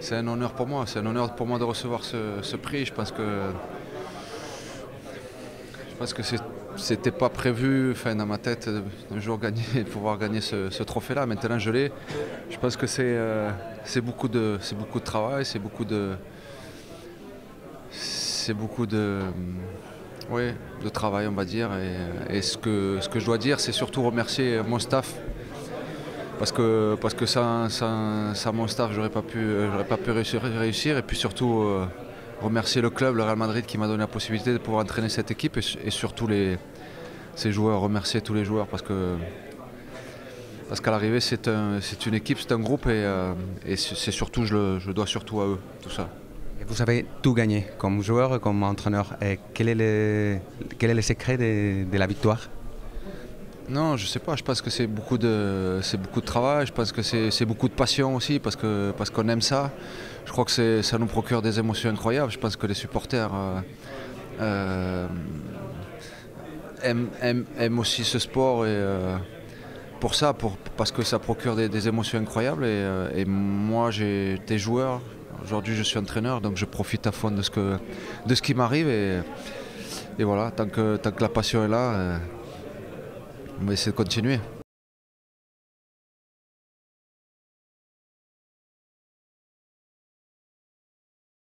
c'est un honneur pour moi. C'est un honneur pour moi de recevoir ce, prix. Je pense que je pense que c'était pas prévu enfin, dans ma tête un jour gagner, pouvoir gagner ce, trophée-là. Maintenant, je l'ai. Je pense que c'est euh, beaucoup, de, beaucoup de travail, c'est beaucoup de. C'est beaucoup de. De travail, on va dire. Et, ce, que, ce que je dois dire, c'est surtout remercier mon staff parce que, parce que sans, mon staff, j'aurais pas pu, j'aurais pas pu réussir, Et puis surtout, euh, remercier le club, le Real Madrid, qui m'a donné la possibilité de pouvoir entraîner cette équipe et, surtout les, ces joueurs, remercier tous les joueurs parce que parce qu'à l'arrivée, c'est un, une équipe, c'est un groupe et, euh, c'est surtout, je le, dois surtout à eux, tout ça. vous avez tout gagné comme joueur, comme entraîneur. Et quel, est le, quel est le secret de la victoire? Non, je sais pas. Je pense que c'est beaucoup de, travail. Je pense que c'est, beaucoup de passion aussi parce que parce qu'on aime ça. Je crois que ça nous procure des émotions incroyables. Je pense que les supporters euh, euh, aiment, aussi ce sport et euh, pour ça, parce que ça procure des, émotions incroyables. Et, moi, j'ai été joueur. Aujourd'hui, je suis entraîneur, donc je profite à fond de ce qui m'arrive et, et voilà. Tant que la passion est là on va essayer de continuer.